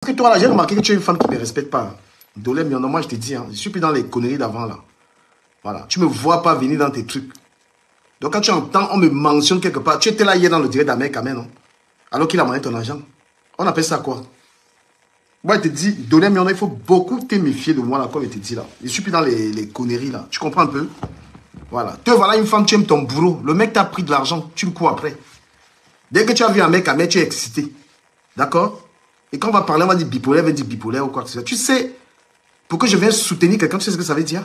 Parce que toi, là, j'ai remarqué que tu es une femme qui ne me respecte pas. Dolé, mais moi, je te dis, hein, je suis plus dans les conneries d'avant, là. Voilà. Tu ne me vois pas venir dans tes trucs. Donc, quand tu entends, on me mentionne quelque part, tu étais là hier dans le direct d'Amérique, non? Alors qu'il a moyen ton argent. On appelle ça quoi? Moi, je te dis, Dolé, mais il faut beaucoup te méfier de moi, là, comme je te dis, là. Je suis plus dans les, les conneries, là. Tu comprends un peu? Voilà. Te voilà une femme, tu aimes ton boulot. Le mec t'a pris de l'argent, tu le cours après. Dès que tu as vu un mec à tu es excité. D'accord? Et quand on va parler, on va dire bipolaire, on va dire bipolaire ou quoi que ce soit. Tu sais, pour que je vienne soutenir quelqu'un, tu sais ce que ça veut dire?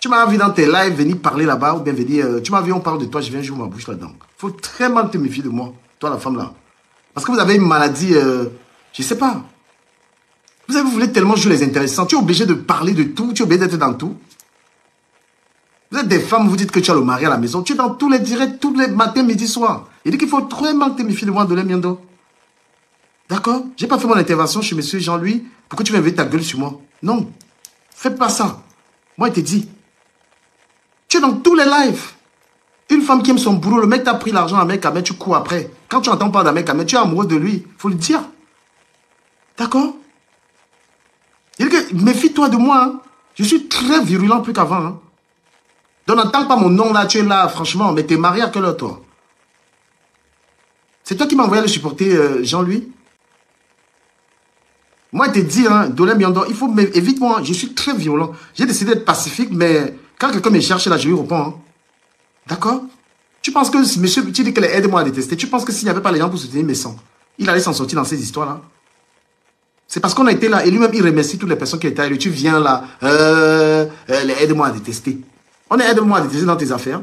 Tu m'as vu dans tes lives venir parler là-bas ou bien venir. Euh, tu m'as vu, on parle de toi, je viens jouer ma bouche là-dedans. Il faut très mal te méfier de moi, toi la femme là. Parce que vous avez une maladie, euh, je ne sais pas. Vous, avez, vous voulez tellement jouer les intéressants. Tu es obligé de parler de tout, tu es obligé d'être dans tout. Vous êtes des femmes, vous dites que tu as le mari à la maison. Tu es dans tous les directs, tous les matins, midi, soir. Il dit qu'il faut très mal te méfier de moi, de l'amiendo. D'accord J'ai pas fait mon intervention chez monsieur Jean-Louis pour que tu m'invites ta gueule sur moi? Non. Fais pas ça. Moi, il te dit. Tu es dans tous les lives. Une femme qui aime son boulot, le mec t'a pris l'argent à mec à mec, tu cours après. Quand tu entends parler d'un mec à mec, tu es amoureux de lui. faut le dire. D'accord? Il dit que méfie-toi de moi. Hein. Je suis très virulent plus qu'avant. Hein. Donc n'entends pas mon nom là, tu es là, franchement, mais t'es marié à quelle heure toi? C'est toi qui m'as envoyé le supporter euh, Jean-Louis Moi, je te dis, hein, Dolem il faut évite-moi, je suis très violent. J'ai décidé d'être pacifique, mais quand quelqu'un me cherche là, je lui réponds. Hein. D'accord? Tu penses que, monsieur, tu dis qu'elle aide-moi à détester, tu penses que s'il n'y avait pas les gens pour soutenir mes sangs, il allait s'en sortir dans ces histoires-là? C'est parce qu'on a été là et lui-même il remercie toutes les personnes qui étaient là. Tu viens là, euh, euh aide-moi à détester. On aide-moi à détester dans tes affaires.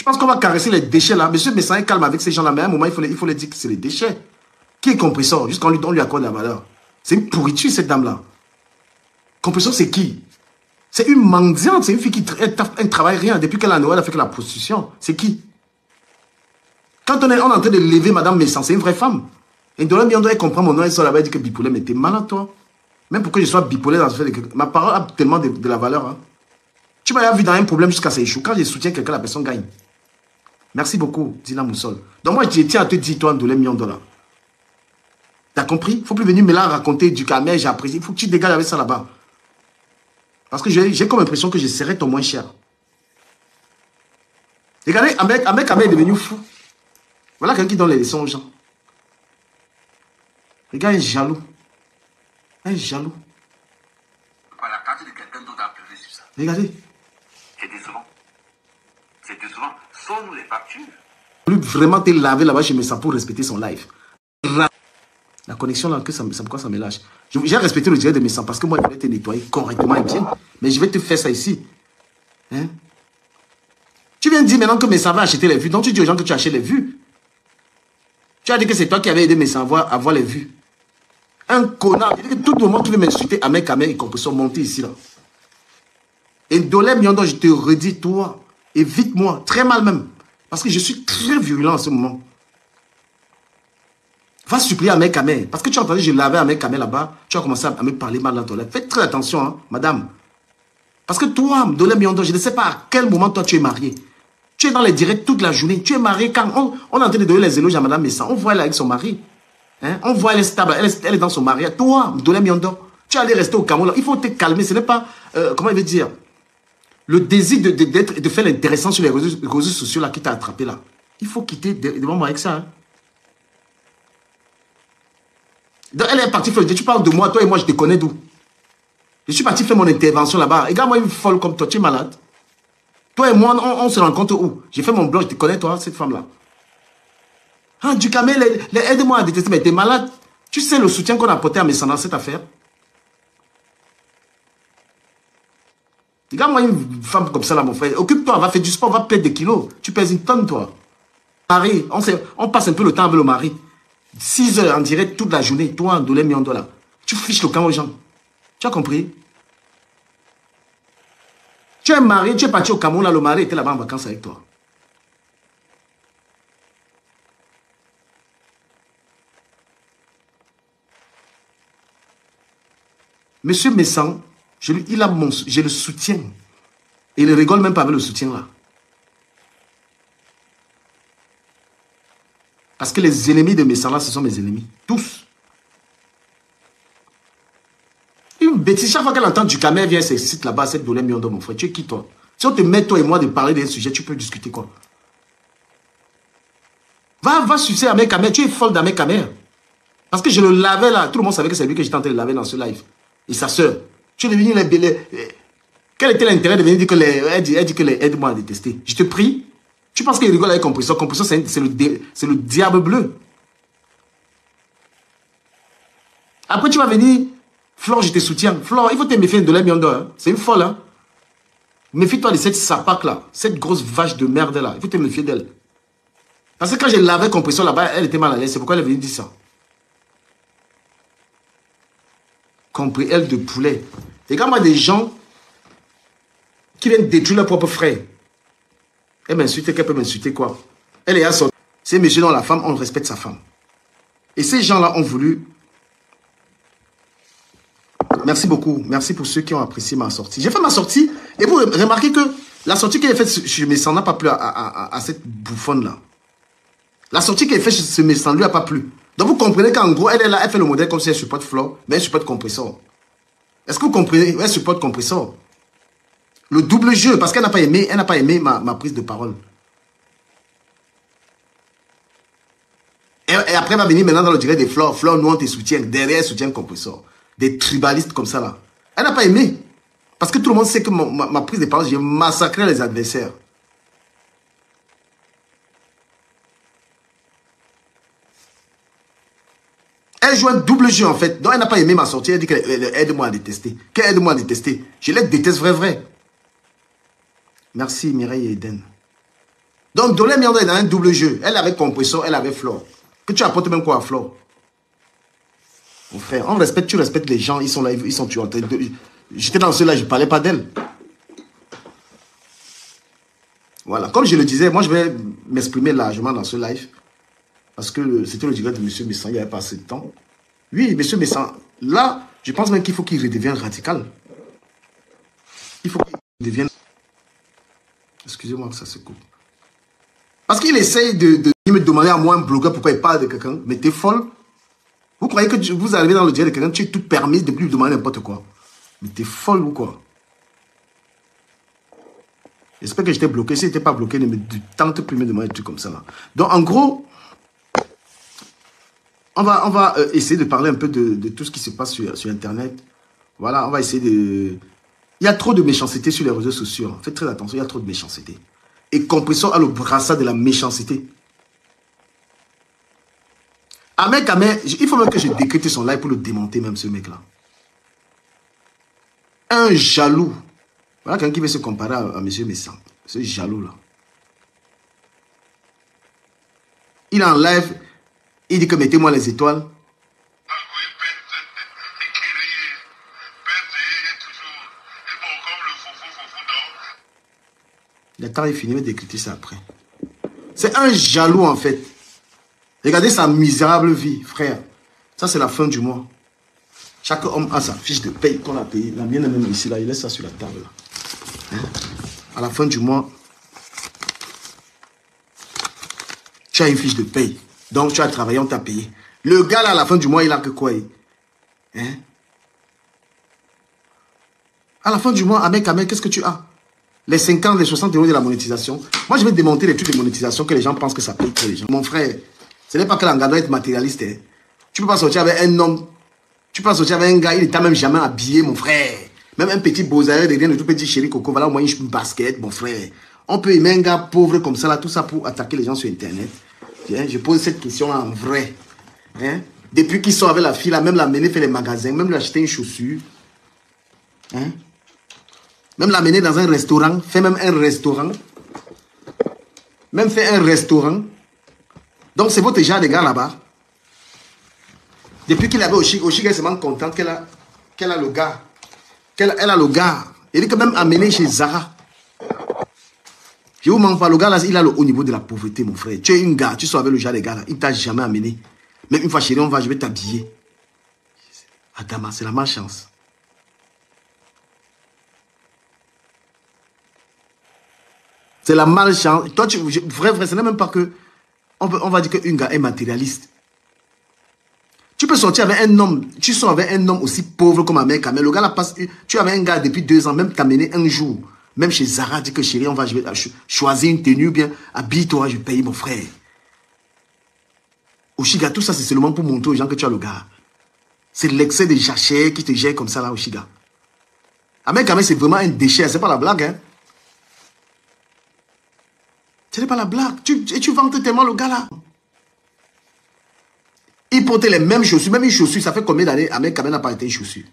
Tu penses qu'on va caresser les déchets là Monsieur Messin est calme avec ces gens-là, mais à un moment, il faut, les, dire que c'est les déchets. Qui est compresseur Jusqu'à lui, on lui accorde la valeur. C'est une pourriture, cette dame-là. Compresseur, c'est qui? C'est une mendiante, c'est une fille qui ne travaille rien. Depuis qu'elle a Noël, elle a fait que la prostitution. C'est qui? Quand on est, en train de lever Madame Messin, c'est une vraie femme. Et Dola bien elle comprend mon nom, elle sort là-bas, elle dit que bipolaire, mais t'es malade, toi. Même pour que je sois bipolaire dans ce fait, ma parole a tellement de, la valeur. Hein. Tu m'as vu dans un problème jusqu'à ça échoue. Quand je soutiens quelqu'un, la personne gagne. Merci beaucoup, Dina Moussol. Donc moi, je tiens à te dire, toi, de millions de dollars. T'as compris? Il ne faut plus venir me la raconter du camé, j'apprécie. Il faut que tu dégages avec ça là-bas. Parce que j'ai comme impression que je serais ton moins cher. Regardez, Ahmed, Ahmed est devenu fou. Voilà quelqu'un qui donne les leçons aux gens. Regarde, il est jaloux. Un jaloux. Voilà, quand de quelqu'un d'autre a pleuré sur ça. Regardez. C'est décevant. C'est les factures. Lui, vraiment te laver là-bas chez Messa pour respecter son live. La connexion là, que ça, ça, pourquoi ça me lâche J'ai respecté le direct de Messa parce que moi, je vais te nettoyer correctement et bien. Mais je vais te faire ça ici. Hein? Tu viens de dire maintenant que Messa va acheter les vues. Donc tu dis aux gens que tu achètes les vues. Tu as dit que c'est toi qui avais aidé Messa à voir, à voir les vues. Un connard. Il dit que tout le monde qui veut m'insulter, Amek, Amek, ils sont monter ici, là. Et Dolem Yondo, je te redis, toi, évite-moi, très mal même. Parce que je suis très violent en ce moment. Va supplier Amek, Amek. Parce que tu as entendu, je lavais Amek, Amek là-bas. Tu as commencé à me parler mal dans ton lèvre. Très attention, hein, madame. Parce que toi, Dolem Yondo, je ne sais pas à quel moment toi tu es marié. Tu es dans les directs toute la journée. Tu es marié quand on, on est en train de donner les éloges à madame Messa. On voit elle avec son mari. Hein? On voit, elle est stable, elle est, dans son mariage. Toi, Dolem Yondo, tu es allé rester au Cameroun. Il faut te calmer. Ce n'est pas, euh, comment il veut dire, le désir de, de, de faire l'intéressant sur les réseaux, sociaux là, qui t'a attrapé là. Il faut quitter devant moi avec ça. Elle est partie faire, tu parles de moi, toi et moi, je te connais d'où? Je suis parti faire mon intervention là-bas. Regarde-moi une folle comme toi, tu es malade. Toi et moi, on, on se rencontre où? J'ai fait mon blog, je te connais toi, cette femme-là. Ah, du camel, aide-moi à détester, mais t'es malade. Tu sais le soutien qu'on a apporté à mes dans cette affaire? Regarde-moi une femme comme ça là, mon frère. Occupe-toi, va faire du sport, va perdre des kilos. Tu pèses une tonne, toi. Paris, on, on passe un peu le temps avec le mari. 6 heures en direct toute la journée, toi, en dollar, de dollars. Tu fiches le camp aux gens. Tu as compris? Tu es marié, tu es parti au Cameroun, là, le mari était là-bas en vacances avec toi. Monsieur Messan, je, il a mon, le soutiens. Et il ne rigole même pas avec le soutien là. Parce que les ennemis de mes là, ce sont mes ennemis. Tous. Une bêtise. Chaque fois qu'elle entend du caméra vient ce site là-bas, cette donner million mon frère. Tu es qui, toi? Si on te met, toi et moi, de parler d'un sujet, tu peux discuter quoi? Va, va sucer à mes caméras. Tu es folle dans mes caméras. Parce que je le lavais là. Tout le monde savait que c'est lui que j'étais en train de laver dans ce live. Et sa soeur. Tu es devenu les, les, Quel était l'intérêt de venir dire que les. Elle dit, que les aide-moi à détester. Je te prie. Tu penses qu'il rigole avec Compressor Compressor, c'est le, le diable bleu. Après, tu vas venir. Flore, je te soutiens. Flore, il faut te méfier de l'amiando. Hein. C'est une folle. Hein. Méfie-toi de cette sapac là. Cette grosse vache de merde là. Il faut te méfier d'elle. Parce que quand j'ai lavé Compressor là-bas, elle était mal à l'aise. C'est pourquoi elle est venue dire ça. Compris, elle de poulet. Et quand moi des gens qui viennent détruire leur propre frère, elle m'insulte, qu'elle peut m'insulter quoi? Elle est à. Ces messieurs dans la femme, on respecte sa femme. Et ces gens-là ont voulu... Merci beaucoup. Merci pour ceux qui ont apprécié ma sortie. J'ai fait ma sortie et vous remarquez que la sortie qu'elle a faite chez Messan n'a pas plu à, cette bouffonne-là. La sortie qu'elle a faite chez ce Messan lui a pas plu. Donc vous comprenez qu'en gros, elle est là, elle fait le modèle comme si elle supporte Floor, mais elle supporte compressor. Est-ce que vous comprenez? Elle supporte compressor. Le double jeu, parce qu'elle n'a pas aimé, elle n'a pas aimé ma, prise de parole. Et, après, elle va venir maintenant dans le direct des Flore. Flore, nous, on te soutient. Derrière, elle soutient compressor. Des tribalistes comme ça, là. Elle n'a pas aimé. Parce que tout le monde sait que ma prise de parole, j'ai massacré les adversaires. Elle joue un double jeu en fait. Donc elle n'a pas aimé ma sortie. Elle dit qu'elle aide-moi à détester. Qu'elle aide-moi à détester. Je la déteste vrai vrai. Merci Mireille et Eden. Donc Dolé Mierdo est dans un double jeu. Elle avait Compressor, elle avait Flore. Que tu apportes même quoi à Flore? Mon frère, on respecte, tu respectes les gens, ils sont là, ils sont tu J'étais dans ceux-là, je ne parlais pas d'elle. Voilà, comme je le disais, moi je vais m'exprimer largement dans ce live. Parce que c'était le direct de M. Messan, il n'y avait pas assez de temps. Oui, M. Messan, là, je pense même qu'il faut qu'il redevienne radical. Il faut qu'il redevienne... Excusez-moi que ça se coupe. Parce qu'il essaye de, me demander à moi, un blogueur, pourquoi il parle de quelqu'un. Mais t'es folle. Vous croyez que vous arrivez dans le direct de quelqu'un, tu es tout permis de lui demander n'importe quoi. Mais t'es folle ou quoi? J'espère que j'étais bloqué. Si n'étais pas bloqué, ne me tente plus de me demander des trucs comme ça. Là. Donc, en gros, on va, euh, essayer de parler un peu de, tout ce qui se passe sur, Internet. Voilà, on va essayer de... Il y a trop de méchanceté sur les réseaux sociaux. Faites très attention, il y a trop de méchanceté. Et Compression a le brassard de la méchanceté. Ahmed Kamer, il faut même que je décrète son live pour le démonter, même ce mec-là. Un jaloux. Voilà quelqu'un qui veut se comparer à, M. Messan. Ce jaloux-là. Il est en live, il dit que mettez-moi les étoiles. Le temps est fini, mais d'écrire ça après. C'est un jaloux en fait. Regardez sa misérable vie, frère. Ça, c'est la fin du mois. Chaque homme a sa fiche de paye qu'on a payée. La mienne est même ici, là. Il laisse ça sur la table. Hein? À la fin du mois, tu as une fiche de paye. Donc, tu as travaillé, on t'a payé. Le gars, là, à la fin du mois, il a que quoi hein? À la fin du mois, Amek, Amek, qu'est-ce que tu as? Les 50, les 60 euros de la monétisation. Moi, je vais démonter les trucs de monétisation que les gens pensent que ça paye les gens. Mon frère, ce n'est pas que l'engagement doit être matérialiste. Hein. Tu peux pas sortir avec un homme. Tu peux pas sortir avec un gars, il n'est même jamais habillé, mon frère. Même un petit beau-air, de tout petit chéri coco, voilà moins une basket, mon frère. On peut aimer un gars pauvre comme ça, là, tout ça pour attaquer les gens sur Internet. Je pose cette question en vrai. Hein? Depuis qu'ils sont avec la fille, là, même l'amener faire les magasins, même lui acheter une chaussure. Hein? Même l'amener dans un restaurant, fait même un restaurant. Même fait un restaurant. Donc c'est votre genre de gars là-bas. Depuis qu'il avait chic, elle est vraiment contente qu'elle a, qu'elle a le gars. Qu'elle elle a le gars. Il dit que même amener chez Zara. Je vous pas, le gars là, il a le haut niveau de la pauvreté, mon frère. Tu es une gars, tu sois avec le genre des gars là, il t'a jamais amené. Même une fois chérie, on va, je vais t'habiller. Adama, c'est la malchance. C'est la malchance. Toi, tu, vrai, vrai, ce n'est même pas que on, va dire qu'un gars est matérialiste. Tu peux sortir avec un homme, tu sors avec un homme aussi pauvre comme Amé mais Le gars là passe, tu avais un gars depuis deux ans, même t'amener un jour. Même chez Zara, dit que chérie, on va choisir une tenue, bien, habille-toi, je paye mon frère. Oshiga, tout ça, c'est seulement pour montrer aux gens que tu as le gars. C'est l'excès de jachère qui te gère comme ça là, Oshiga. Amé Kamé, c'est vraiment un déchet, c'est pas la blague, hein. Ce n'est pas la blague. Tu, et tu vantes tellement le gars là. Il portait les mêmes chaussures, même une chaussure. Ça fait combien d'années Ahmed Kamel n'a pas été une chaussure?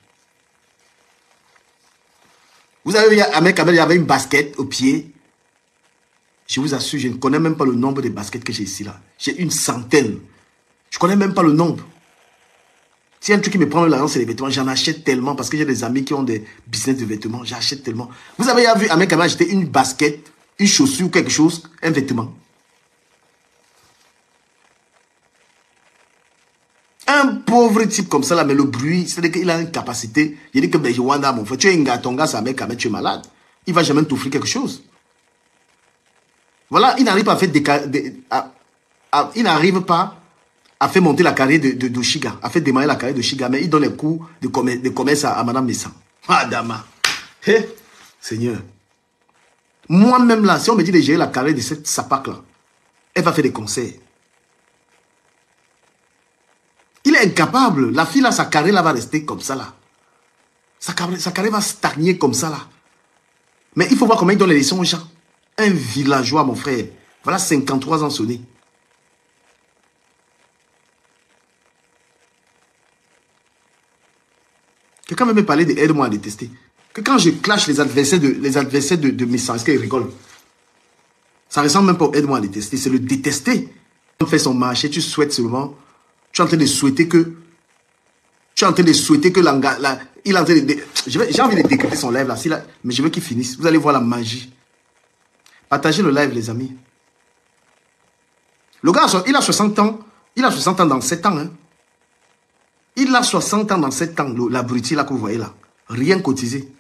Vous avez vu, Ahmed Kamel, il avait une basket au pied. Je vous assure, je ne connais même pas le nombre de baskets que j'ai ici là. J'ai une centaine. Je ne connais même pas le nombre. Si un truc qui me prend l'argent, c'est les vêtements. J'en achète tellement parce que j'ai des amis qui ont des business de vêtements. J'achète tellement. Vous avez vu Ahmed Kamel acheter une basket, une chaussure, quelque chose, un vêtement. Un pauvre type comme ça, là, mais le bruit, c'est-à-dire qu'il a une capacité. Il dit que ben, Wanda, mon frère, tu es un gars, ton gars, ça mec, tu es malade. Il va jamais t'offrir quelque chose. Voilà, il n'arrive pas à faire des, il n'arrive pas à faire monter la carrière de, de, à faire démarrer la carrière de Shiga, mais il donne les cours de commerce, de commerce à, Madame Messan. Ah, Dama. Hé, Seigneur. Moi-même là, si on me dit de gérer la carrière de cette sapac là, elle va faire des concerts. Il incapable. La fille là, sa carrière là va rester comme ça là. Sa carrière, sa carrière va stagner comme ça là. Mais il faut voir comment il donne les leçons aux gens. Un villageois, mon frère. Voilà 53 ans sonné. Quelqu'un veut me parler de aide-moi à détester. Que quand je clash les adversaires de, les adversaires de, de mes sens, qu'ils rigolent? Ça ressemble même pas au aide-moi à détester, c'est le détester. On fait son marché, tu souhaites seulement tu es en train de souhaiter que. Tu es en train de souhaiter que il en train de. J'ai envie de décrypter son live là, là, mais je veux qu'il finisse. Vous allez voir la magie. Partagez le live, les amis. Le gars, il a 60 ans. Il a 60 ans dans 7 ans. Hein. Il a 60 ans dans 7 ans, l'abruti là que vous voyez là. Rien cotisé.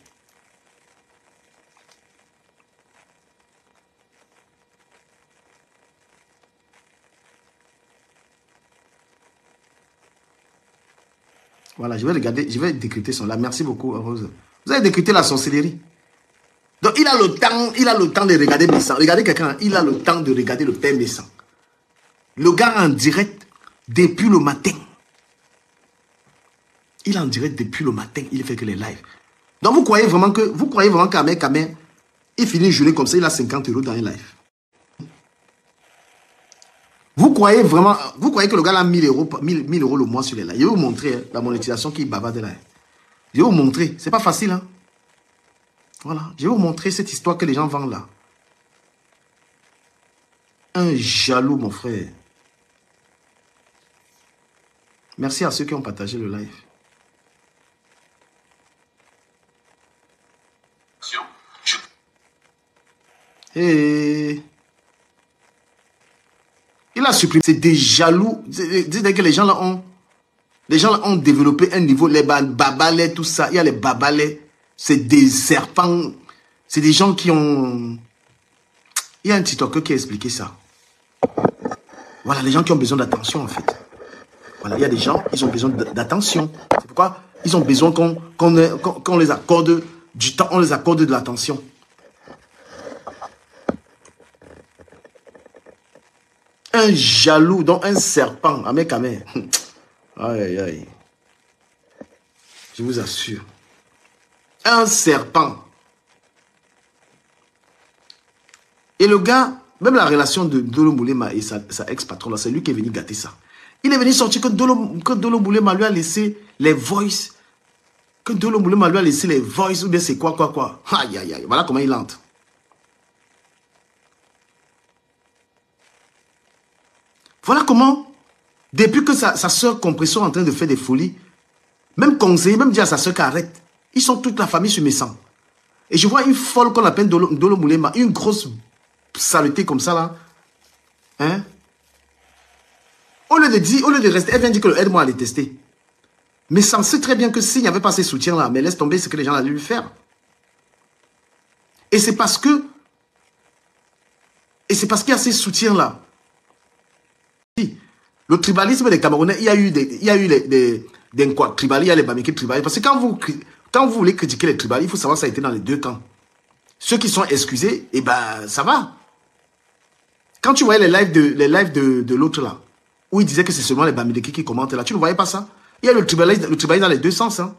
Voilà, je vais regarder, je vais décrypter son là. Merci beaucoup, Rose. Vous avez décrypté la sorcellerie. Donc, il a le temps, il a le temps de regarder Messan. Regardez quelqu'un, il a le temps de regarder le père Messan. Le gars en direct depuis le matin. Il est en direct depuis le matin, il fait que les lives. Donc, vous croyez vraiment que, vous croyez vraiment qu'Amé Kamé, il finit une journée comme ça, il a 50 euros dans un live. Vous croyez vraiment, vous croyez que le gars a 1000 euros, 1000, euros le mois sur les là. Je vais vous montrer hein, la monétisation qui bavarde là. Je vais vous montrer. C'est pas facile. Hein? Voilà. Je vais vous montrer cette histoire que les gens vendent là. Un jaloux, mon frère. Merci à ceux qui ont partagé le live. Et... Il a supprimé. C'est des jaloux. C'est-à-dire que les gens là ont, les gens là ont développé un niveau, les babalais, tout ça. Il y a les babalais. C'est des serpents. C'est des gens qui ont... Il y a un TikToker qui a expliqué ça. Voilà, les gens qui ont besoin d'attention, en fait. Voilà, il y a des gens, ils ont besoin d'attention. C'est pourquoi ils ont besoin qu'on les accorde du temps, on les accorde de l'attention. Un jaloux, donc un serpent, à mes Aïe, aïe, aïe. Je vous assure. Un serpent. Et le gars, même la relation de Dolo Moulema et sa, ex-patron, c'est lui qui est venu gâter ça. Il est venu sortir que Dolo, que Moulema lui a laissé les voices. Que Dolo Moulema lui a laissé les voices, ou bien c'est quoi, quoi, quoi. Aïe, aïe, aïe. Voilà comment il entre. Voilà comment, depuis que sa, soeur compression est en train de faire des folies, même conseiller, même dire à sa soeur qu'arrête, ils sont toute la famille sur mes sangs. Et je vois une folle qu'on appelle Dolo, une grosse saleté comme ça là. Hein? Au lieu de dire, au lieu de rester, elle vient dire que aide-moi à les tester. Mais ça sait très bien que s'il n'y avait pas ces soutiens-là, mais laisse tomber ce que les gens allaient lui faire. Et c'est parce que, et c'est parce qu'il y a ces soutiens-là Le tribalisme des Camerounais, il y a eu des, il y a eu des, des, quoi, il y a les Bamileke tribalistes. Parce que quand vous, quand vous voulez critiquer les tribalistes, il faut savoir que ça a été dans les deux camps. Ceux qui sont excusés, eh ben, ça va. Quand tu voyais les lives de, les lives de, de l'autre là, où il disait que c'est seulement les Bamileke qui commentent là, tu ne voyais pas ça Il y a le tribalisme, le tribalisme dans les deux sens. Hein.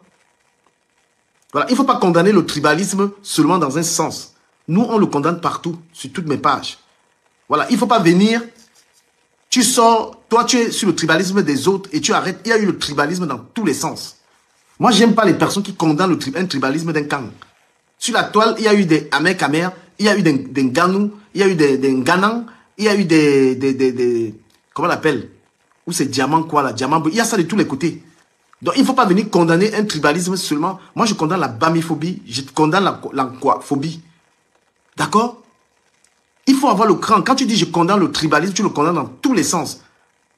Voilà. Il faut pas condamner le tribalisme seulement dans un sens. Nous, on le condamne partout, sur toutes mes pages. Voilà. Il faut pas venir, tu sors, toi tu es sur le tribalisme des autres et tu arrêtes. Il y a eu le tribalisme dans tous les sens. Moi, j'aime pas les personnes qui condamnent le un tribalisme d'un camp. Sur la toile, il y a eu des Amer il y a eu des, des Ganou, il y a eu des, des il y a eu des, des, des, comment on l'appelle? Ou c'est diamant quoi là, diamant, il y a ça de tous les côtés. Donc il ne faut pas venir condamner un tribalisme seulement. Moi je condamne la bamiphobie, je condamne la, la phobie. D'accord? Il faut avoir le cran. Quand tu dis je condamne le tribalisme, tu le condamnes dans tous les sens.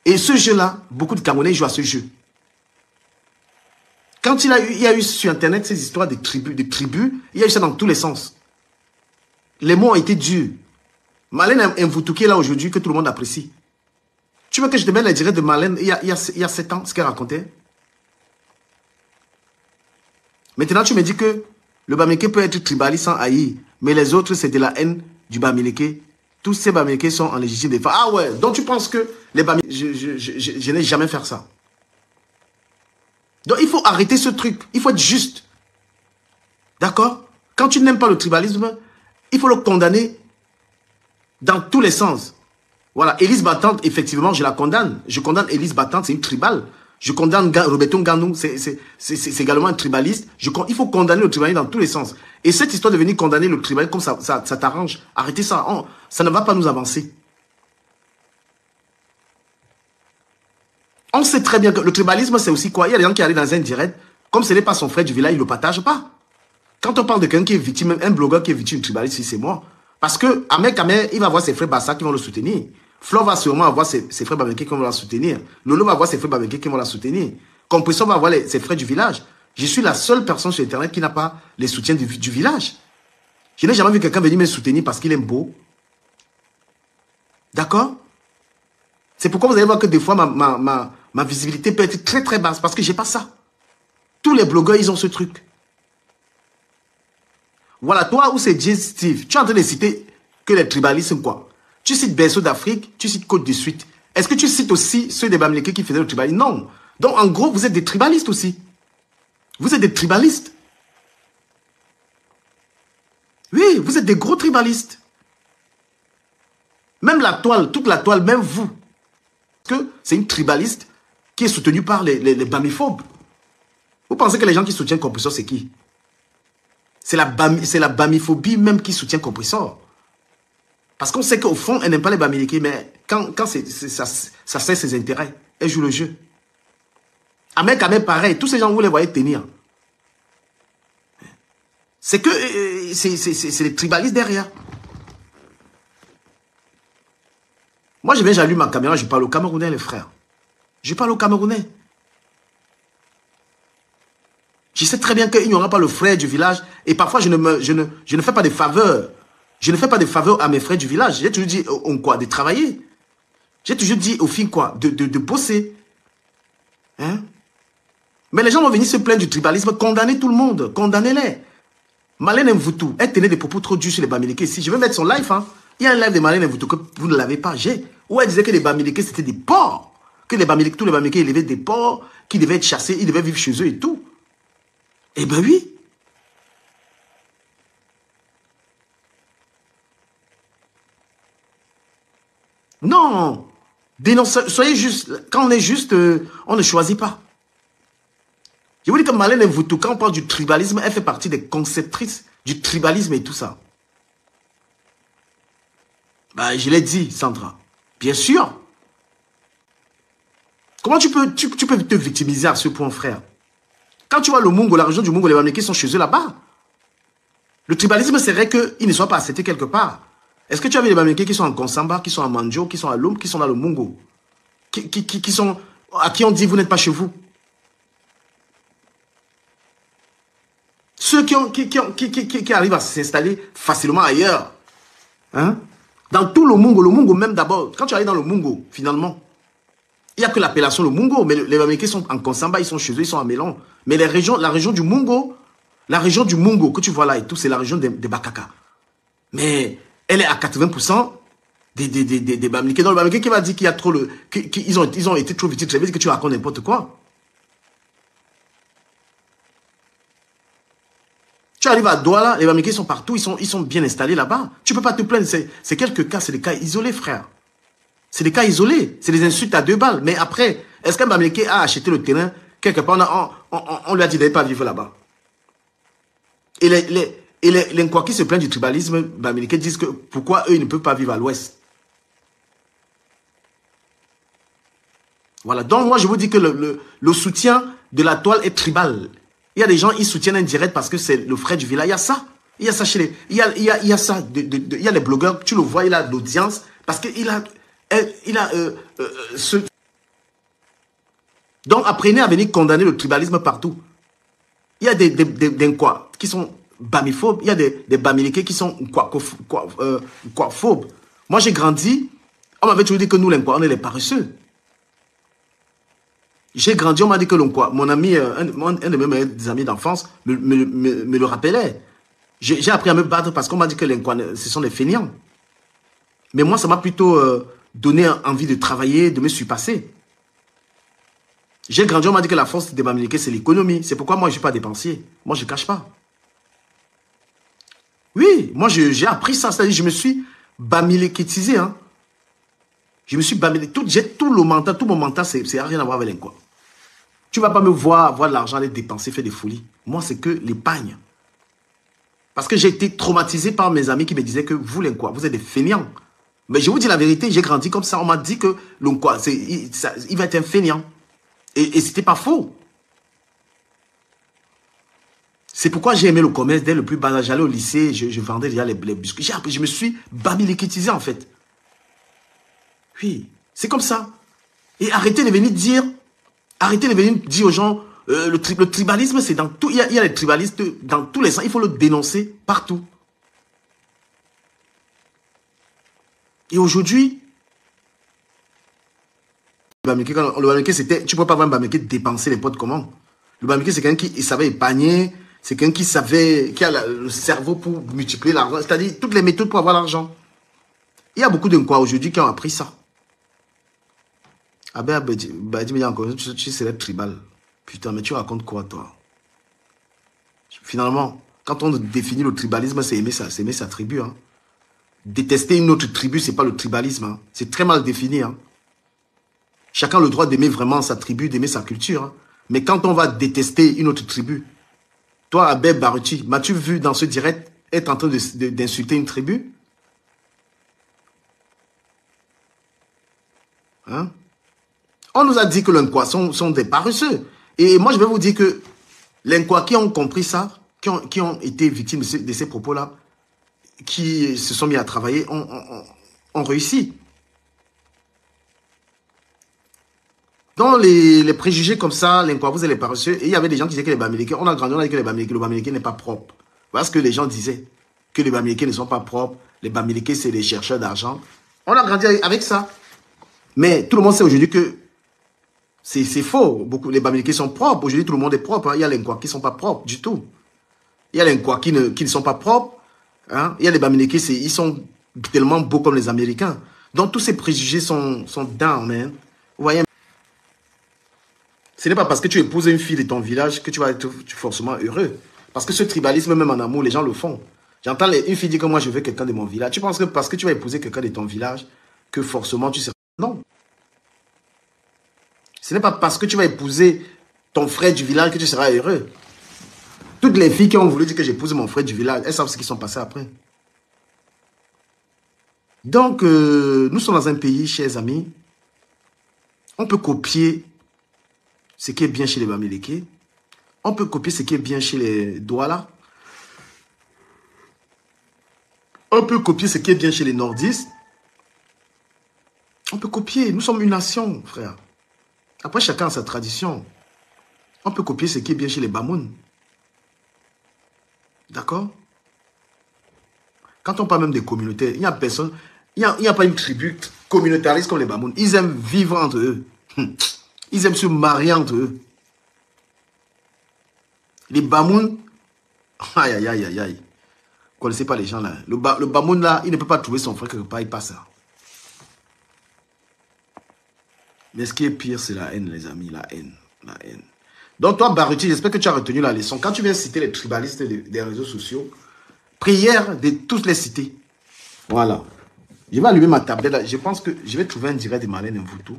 Et ce jeu-là, beaucoup de Camerounais jouent à ce jeu. Quand il, a eu, il y a eu sur Internet ces histoires de tribus, de tribus, il y a eu ça dans tous les sens. Les mots ont été durs. Malène Mvoutou est là aujourd'hui, que tout le monde apprécie. Tu veux que je te mette les directs de Malène? Il y a, il y a, 7 ans, ce qu'elle racontait Maintenant, tu me dis que le Bamileke peut être tribaliste sans haïr, mais les autres, c'est de la haine du Bamileke. Tous ces Bamileke sont en légitime défense. Ah ouais, donc tu penses que les Bamileke... Je, n'ai jamais fait ça. Donc il faut arrêter ce truc. Il faut être juste. D'accord? Quand tu n'aimes pas le tribalisme, il faut le condamner dans tous les sens. Voilà, Élise Battante, effectivement, je la condamne. Je condamne Élise Battante, c'est une tribale. Je condamne Roberto Ganou, c'est également un tribaliste. Il faut condamner le tribalisme dans tous les sens. Et cette histoire de venir condamner le tribalisme comme ça, ça, t'arrange. Arrêtez ça. ça ne va pas nous avancer. On sait très bien que le tribalisme, c'est aussi quoi? Il y a des gens qui arrivent dans un direct, comme ce n'est pas son frère du village, il ne le partage pas. Quand on parle de quelqu'un qui est victime, un blogueur qui est victime du tribalisme, c'est moi. Parce que Ahmed Kamer, il va voir ses frères Bassa qui vont le soutenir. Flo va sûrement avoir ses, frères Babeke qui vont la soutenir. Lolo va voir ses frères Babeke qui vont la soutenir. Compressor va avoir ses frères du village. Je suis la seule personne sur Internet qui n'a pas les soutiens du, village. Je n'ai jamais vu quelqu'un venir me soutenir parce qu'il est beau. D'accord? C'est pourquoi vous allez voir que des fois, ma, ma, visibilité peut être très très basse parce que j'ai pas ça. Tous les blogueurs, ils ont ce truc. Voilà, toi où c'est Jay Steve, tu es en train de citer que les tribalistes, quoi. Tu cites Berceau d'Afrique, tu cites Côte du Sud. Est-ce que tu cites aussi ceux des Bamileke qui faisaient le tribalisme? Non. Donc, en gros, vous êtes des tribalistes aussi. Vous êtes des tribalistes. Oui, vous êtes des gros tribalistes. Même la toile, toute la toile, même vous. Parce que c'est une tribaliste qui est soutenue par les, les, bamiphobes. Vous pensez que les gens qui soutiennent Compressor, c'est qui? C'est la, la bamiphobie même qui soutient Compressor. Parce qu'on sait qu'au fond, elle n'aime pas les Bamileke, mais quand, quand ça, ça sert ses intérêts, elle joue le jeu. Ahmed même pareil, tous ces gens, vous les voyez tenir. C'est que euh, c'est les tribalistes derrière. Moi, je viens, j'allume ma caméra, je parle au Camerounais, les frères. Je parle au Camerounais. Je sais très bien qu'il n'y aura pas le frère du village. Et parfois, je ne, me, je ne, je ne fais pas de faveurs. Je ne fais pas de faveurs à mes frères du village. J'ai toujours dit, on quoi, de travailler. J'ai toujours dit au fin quoi, de, de, de bosser. Hein? Mais les gens vont venir se plaindre du tribalisme, condamner tout le monde, condamnez-les. Malène Mvoutou, elle tenait des propos trop durs sur les Bamileke. Si je vais mettre son live, hein, il y a un live de Malène Mvoutou que vous ne l'avez pas. J'ai. Où elle disait que les Bamileke c'était des porcs. Que les Bamileke, tous les Bamileke élevaient des porcs, qui devaient être chassés, ils devaient vivre chez eux et tout. Eh ben oui. Non. Dénonce, soyez juste. Quand on est juste, euh, on ne choisit pas. Je vous dis que Malène Mvoutou, quand on parle du tribalisme, elle fait partie des conceptrices du tribalisme et tout ça. Bah, je l'ai dit, Sandra. Bien sûr. Comment tu peux, tu, tu peux te victimiser à ce point, frère? Quand tu vois le Mungo, la région du Mungo, les Bamileke sont chez eux là-bas. Le tribalisme serait qu'ils ne soient pas acceptés quelque part. Est-ce que tu as vu les Bamileke qui sont en Konsamba, qui sont à Manjo, qui sont à Lom, qui sont dans le Mungo qui, qui, sont, À qui on dit vous n'êtes pas chez vous? Ceux qui, ont, qui, qui, arrivent à s'installer facilement ailleurs. Hein? Dans tout le Mungo, le Mungo même d'abord, quand tu arrives dans le Mungo, finalement, Il n'y a que l'appellation le Mungo, mais les Bamileke sont en Konsamba, ils sont chez eux, ils sont à Mélan. Mais les régions, la région du Mungo, la région du Mungo que tu vois là et tout, c'est la région des, des Bakaka. Mais elle est à 80% des, des, des, des. Donc le Bamileke qui va dire qu'il y a trop le... qu'ils ont, ils ont été trop vite, ça veut dire que tu racontes n'importe quoi. Tu arrives à Douala, les Bamileke sont partout, ils sont, ils sont bien installés là-bas. Tu peux pas te plaindre, c'est quelques cas, c'est des cas isolés, frère. C'est des cas isolés, c'est des insultes à deux balles. Mais après, est-ce qu'un Bamileke a acheté le terrain quelque part, on, on, on lui a dit d'aller pas vivre là-bas? Et les, les, et les, se plaignent du tribalisme Bamileke disent que pourquoi eux, ils ne peuvent pas vivre à l'ouest? Voilà, donc moi je vous dis que le, le, le soutien de la toile est tribal. Il y a des gens, ils soutiennent indirect parce que c'est le frère du village. Il y a ça. Il y a ça chez les... Il y a, il y a, il y a ça. Il y a les blogueurs, tu le vois, il a l'audience. Parce qu'il a... Il a euh, euh, ce... Donc apprenez à venir condamner le tribalisme partout. Il y a des, des, des, des quoi, qui sont bamiphobes. Il y a des, des bamiliqués qui sont quoi, quoi, euh, quoi phobes. Moi j'ai grandi, on m'avait toujours dit que nous, les on est les paresseux. J'ai grandi, on m'a dit que l'on quoi. Mon ami, un, un, de mes amis d'enfance me, me, me, me, le rappelait. J'ai appris à me battre parce qu'on m'a dit que les ce sont des fainéants. Mais moi, ça m'a plutôt euh, donné envie de travailler, de me surpasser. J'ai grandi, on m'a dit que la force des Bamileke, c'est l'économie. C'est pourquoi moi, je ne suis pas dépensier. Moi, je ne cache pas. Oui, moi, j'ai appris ça. C'est-à-dire, je me suis bamilékétisé. Hein. Je me suis bamilé. Tout, j'ai tout le mental, tout mon mental, c'est rien à voir avec quoi. Tu ne vas pas me voir avoir de l'argent, aller dépenser, faire des folies. Moi, c'est que l'épargne. Parce que j'ai été traumatisé par mes amis qui me disaient que vous, les vous êtes des fainéants. Mais je vous dis la vérité, j'ai grandi comme ça. On m'a dit que quoi, il, va être un fainéant. Et, et c'était pas faux. C'est pourquoi j'ai aimé le commerce dès le plus bas. J'allais au lycée, je, vendais déjà les, les biscuits. Je me suis bamiliquitisé en fait. Oui, c'est comme ça. Et arrêtez de venir dire, arrêtez de venir dire aux gens, euh, le, tri, le, tribalisme, c'est dans tout. Il y, a, les tribalistes dans tous les sens. Il faut le dénoncer partout. Et aujourd'hui, le c'était, tu ne peux pas voir un Bamileke dépenser les potes comment. Le Bamileke, c'est quelqu'un qui savait épargner, c'est quelqu'un qui savait, qui a le cerveau pour multiplier l'argent, c'est-à-dire toutes les méthodes pour avoir l'argent. Il y a beaucoup de quoi aujourd'hui qui ont appris ça. Ah ben, bah, dis-moi encore, tu, tu sais, tribal. Putain, mais tu racontes quoi, toi? Finalement, quand on définit le tribalisme, c'est aimer, sa, tribu. Hein. Détester une autre tribu, c'est pas le tribalisme. Hein. C'est très mal défini. Hein. Chacun a le droit d'aimer vraiment sa tribu, d'aimer sa culture. Mais quand on va détester une autre tribu, toi, Abel Baruti, m'as-tu vu dans ce direct être en train d'insulter une tribu? Hein? On nous a dit que les sont, des paresseux. Et moi, je vais vous dire que les qui ont compris ça, qui ont, été victimes de ces, propos-là, qui se sont mis à travailler, ont, réussi. Dans les, les, préjugés comme ça, les vous et les paresseux, et il y avait des gens qui disaient que les Bamileke, on a grandi, on a dit que les Bamileke, le n'est pas propre. Voilà ce que les gens disaient, que les Bamileke ne sont pas propres, les Bamileke c'est des chercheurs d'argent. On a grandi avec ça. Mais tout le monde sait aujourd'hui que c'est faux. Beaucoup, les Bamileke sont propres. Aujourd'hui, tout le monde est propre. Hein. Il y a les Nkwa qui ne sont pas propres du tout. Il y a les Nkwa qui ne, qui ne sont pas propres. Hein. Il y a les Bamileke, ils sont tellement beaux comme les Américains. Donc, tous ces préjugés sont, sont down, hein. Voyez? Ce n'est pas parce que tu épouses une fille de ton village que tu vas être forcément heureux. Parce que ce tribalisme, même en amour, les gens le font. J'entends une fille dire que moi, je veux quelqu'un de mon village. Tu penses que parce que tu vas épouser quelqu'un de ton village, que forcément tu seras... Non. Ce n'est pas parce que tu vas épouser ton frère du village que tu seras heureux. Toutes les filles qui ont voulu dire que j'épouse mon frère du village, elles savent ce qui sont passés après. Donc, euh, nous sommes dans un pays, chers amis, on peut copier ce qui est bien chez les Bamileke. On peut copier ce qui est bien chez les Douala. On peut copier ce qui est bien chez les nordistes. On peut copier. Nous sommes une nation, frère. Après, chacun a sa tradition. On peut copier ce qui est bien chez les Bamoun. D'accord? Quand on parle même des communautés, il n'y a personne, il n'y a, pas une tribu communautariste comme les Bamoun. Ils aiment vivre entre eux. Ils aiment se marier entre eux. Les Bamoun, aïe aïe aïe aïe aïe. Vous connaissez pas les gens là. Le, ba, le Bamoun là, il ne peut pas trouver son frère quelque part, il passe là. Mais ce qui est pire, c'est la haine, les amis, la haine. La haine. Donc toi, Baruti, j'espère que tu as retenu la leçon. Quand tu viens citer les tribalistes des, réseaux sociaux, prière de toutes les cités. Voilà. Je vais allumer ma tablette. Je pense que je vais trouver un direct de Marlène tout.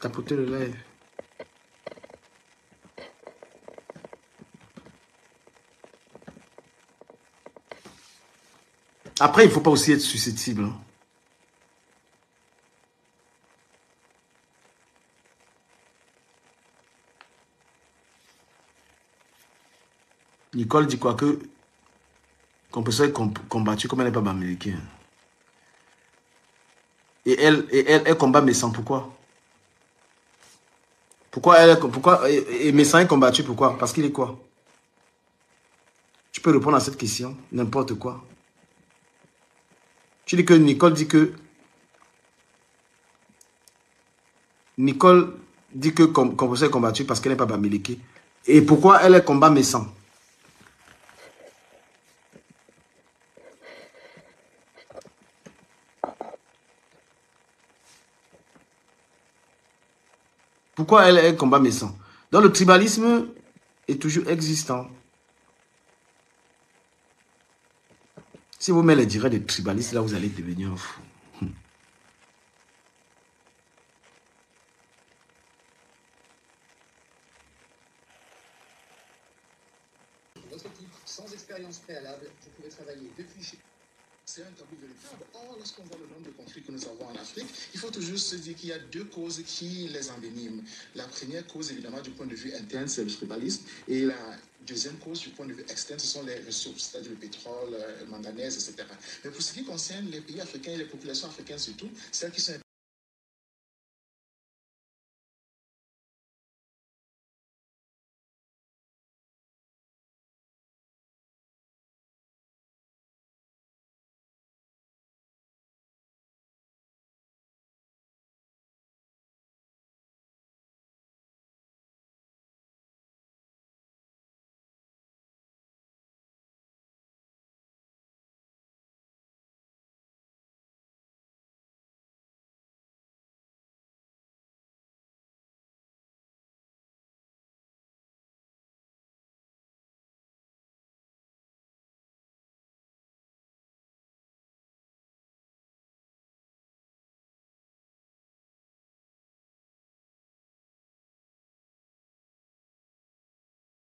Tapoter le live. Après, il ne faut pas aussi être susceptible. Hein. Nicole dit quoi que qu'on peut se combattu comme elle n'est pas américaine. Et elle, et elle, elle combat Messan, pourquoi? Pourquoi elle pourquoi et Messan est combattu, pourquoi? Parce qu'il est quoi? Tu peux répondre à cette question, n'importe quoi. Tu dis que Nicole dit que Nicole dit que Composé est combattu parce qu'elle n'est pas Bamileke. Et pourquoi elle est combat Messan Pourquoi elle est combat Messan Donc le tribalisme est toujours existant. Si vous mettez les directs de tribalistes, là, vous allez devenir fou. Votre équipe, sans expérience préalable, vous pouvez travailler depuis chez... C'est un. Or, lorsqu'on voit le nombre de conflits que nous avons en Afrique, il faut toujours se dire qu'il y a deux causes qui les enveniment. La première cause, évidemment, du point de vue interne, c'est le tribalisme. Et la deuxième cause, du point de vue externe, ce sont les ressources, c'est-à-dire le pétrole, le manganèse, etc. Mais pour ce qui concerne les pays africains et les populations africaines surtout, celles qui sont